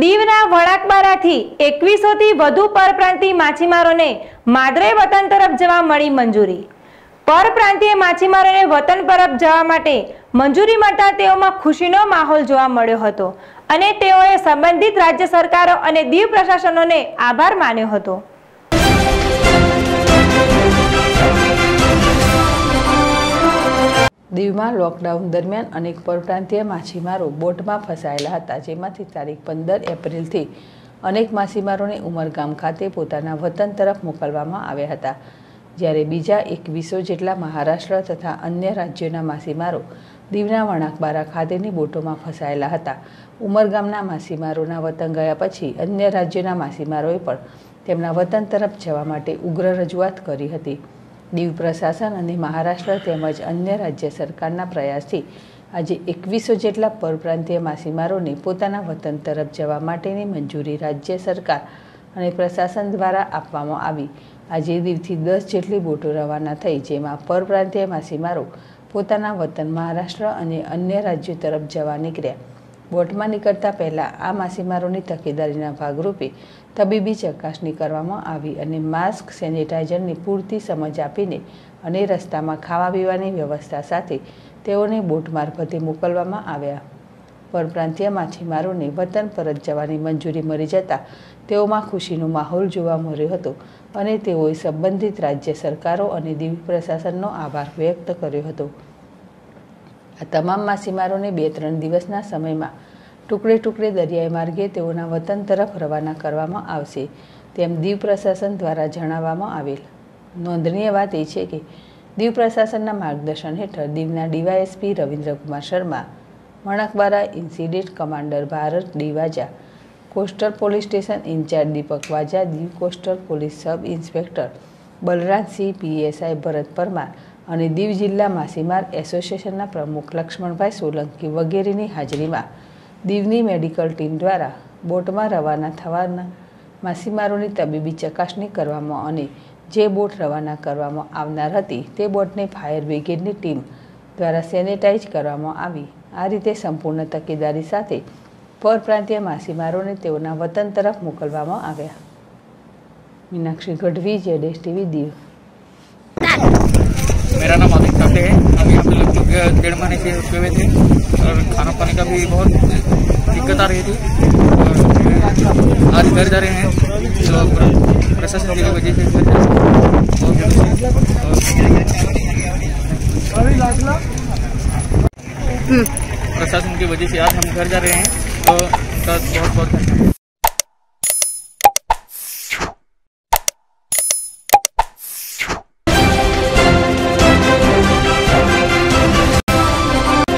દીવના વળાકબારાથી એકવીસોથી વધુ પરપ્રાંતીય માછીમારોને માદરે વતન તરફ જવા મળી મંજૂરી. પરપ્રાંતીય માછીમારોને વતન તરફ જવા માટે મંજૂરી મળતા તેઓમાં ખુશીનો માહોલ જોવા મળ્યો હતો અને તેઓએ સંબંધિત રાજ્ય સરકારો અને દીવ પ્રશાસનોને આભાર માન્યો હતો. દીવમાં લોકડાઉન દરમિયાન અનેક પરપ્રાંતીય માછીમારો બોટમાં ફસાયેલા હતા. જેમાંથી તારીખ પંદર એપ્રિલથી અનેક માછીમારોને ઉમરગામ ખાતે પોતાના વતન તરફ મોકલવામાં આવ્યા હતા. જ્યારે બીજા એકવીસો જેટલા મહારાષ્ટ્ર તથા અન્ય રાજ્યોના માછીમારો દીવના વણાકબારા ખાતેની બોટોમાં ફસાયેલા હતા. ઉમરગામના માછીમારોના વતન ગયા પછી અન્ય રાજ્યોના માછીમારોએ પણ તેમના વતન તરફ જવા માટે ઉગ્ર રજૂઆત કરી હતી. દીવ પ્રશાસન અને મહારાષ્ટ્ર તેમજ અન્ય રાજ્ય સરકારના પ્રયાસથી આજે એકવીસો જેટલા પરપ્રાંતીય માછીમારોને પોતાના વતન તરફ જવા માટેની મંજૂરી રાજ્ય સરકાર અને પ્રશાસન દ્વારા આપવામાં આવી. આજે દીવથી દસ જેટલી બોટો રવાના થઈ, જેમાં પરપ્રાંતીય માછીમારો પોતાના વતન મહારાષ્ટ્ર અને અન્ય રાજ્યો તરફ જવા નીકળ્યા. બોટમાં નીકળતા પહેલાં આ માછીમારોની તકેદારીના ભાગરૂપે તબીબી ચકાસણી કરવામાં આવી અને માસ્ક સેનિટાઈઝરની પૂરતી સમજ આપીને અને રસ્તામાં ખાવા પીવાની વ્યવસ્થા સાથે તેઓને બોટ મારફતે મોકલવામાં આવ્યા. પરપ્રાંતીય માછીમારોને વતન પરત જવાની મંજૂરી મળી જતાં તેઓમાં ખુશીનો માહોલ જોવા મળ્યો હતો અને તેઓએ સંબંધિત રાજ્ય સરકારો અને દીવ પ્રશાસનનો આભાર વ્યક્ત કર્યો હતો. આ તમામ માછીમારોને બે ત્રણ દિવસના સમયમાં ટુકડે ટુકડે દરિયાઈ માર્ગે તેઓના વતન તરફ રવાના કરવામાં આવશે, તેમ દીવ પ્રશાસન દ્વારા જણાવવામાં આવેલ. નોંધનીય વાત એ છે કે દીવ પ્રશાસનના માર્ગદર્શન હેઠળ દીવના DYSP Ravindrakumar Sharma, Vanakbara incident commander Bharat ડીવાજા coastal police station in-charge Deepak Vaja, Diu coastal police sub inspector Balrajsinh PSI Bharat Parmar અને દીવ જિલ્લા માછીમાર એસોસિએશનના પ્રમુખ લક્ષ્મણભાઈ સોલંકી વગેરેની હાજરીમાં દીવની મેડિકલ ટીમ દ્વારા બોટમાં રવાના થવાના માછીમારોની તબીબી ચકાસણી કરવામાં અને જે બોટ રવાના કરવામાં આવનાર હતી તે બોટને ફાયર બ્રિગેડની ટીમ દ્વારા સેનેટાઈઝ કરવામાં આવી. આ રીતે સંપૂર્ણ તકેદારી સાથે પરપ્રાંતીય માછીમારોને તેઓના વતન તરફ મોકલવામાં આવ્યા. મીનાક્ષી ગઢવી, જેડેશ ટીવી, દીવ. मेरा नाम आदित्य है। हम यहाँ पे लगभग डेढ़ महीने से रुके हुए थे और खाना पानी का भी बहुत दिक्कत आ रही थी। और आज घर जा रहे हैं। तो प्रशासन की वजह से घर जा रहे हैं। प्रशासन की वजह से आज हम घर जा रहे हैं। तो उनका बहुत बहुत धन्यवाद।